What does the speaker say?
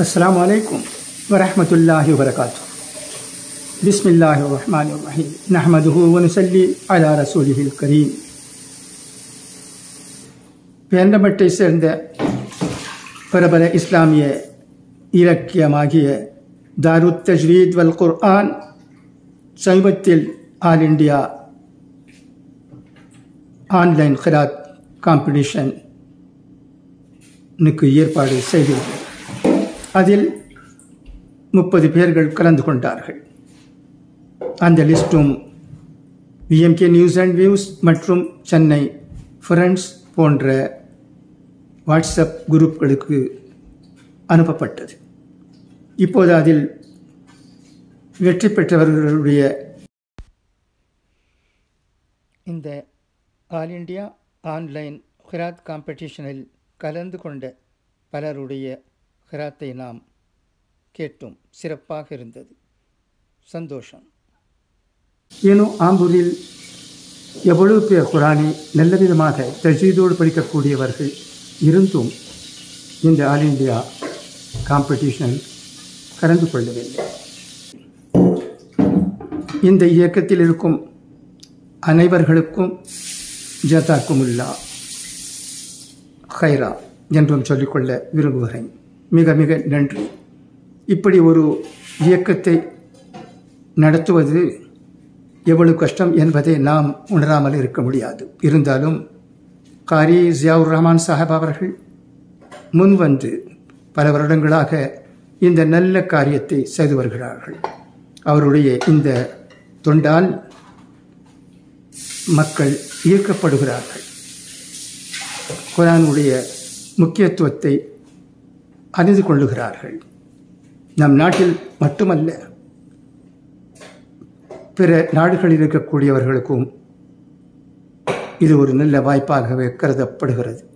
السلام عليكم ورحمة الله وبركاته بسم الله الرحمن الرحيم نحمده ونسلي على رسوله الكريم வேந்தமட்டை சேர்ந்த பிரபல இஸ்லாமிய இலக்கியமாகிய தாருத் தஜ்வீத் வல் குர்ஆன் சமீபத்தில் ஆல் இண்டியா ஆன்லைன் கிராத் காம்படிஷனுக்கு ஏற்பாடு செய்திருந்தது அதில் முப்பது பேர்கள் கலந்து கொண்டார்கள். அந்த லிஸ்டும் விஎம்கே நியூஸ் அண்ட் வியூஸ் மற்றும் சென்னை ஃப்ரெண்ட்ஸ் போன்ற வாட்ஸ்அப் குரூப்களுக்கு அனுப்பப்பட்டது. இப்போது அதில் வெற்றி பெற்றவர்களுடைய இந்த ஆல் இண்டியா ஆன்லைன் ஹிராத் காம்படிஷனில் கலந்து கொண்ட பலருடைய கராத்தை நாம் கேட்டோம். சிறப்பாக இருந்தது. சந்தோஷம். ஏனோ ஆம்பூரில் எவ்வளவு பேர் குரானை நல்ல விதமாக தஜீதோடு படிக்கக்கூடியவர்கள் இருந்தும் இந்த ஆல் இண்டியா காம்படிஷன் கலந்து கொள்ளவில்லை. இந்த இயக்கத்தில் இருக்கும் அனைவர்களுக்கும் ஜதாக்குமுல்லா ஹைரா என்றும் சொல்லிக்கொள்ள விரும்புகிறேன். மிக மிக நன்றி. இப்படி ஒரு இயக்கத்தை நடத்துவது எவ்வளவு கஷ்டம் என்பதை நாம் உணராமல் இருக்க முடியாது. இருந்தாலும் காரி ஜியாவுர் ரஹ்மான் சாஹிப் அவர்கள் முன்வந்து பல வருடங்களாக இந்த நல்ல காரியத்தை செய்து வருகிறார்கள். அவருடைய இந்த தொண்டால் மக்கள் ஈர்க்கப்படுகிறார்கள். குரானுடைய முக்கியத்துவத்தை அறிந்து கொள்ளுகிறார்கள் நம் நாட்டில் மட்டுமல்ல பிற நாடுகளில் இருக்கக்கூடியவர்களுக்கும் இது ஒரு நல்ல வாய்ப்பாகவே கருதப்படுகிறது.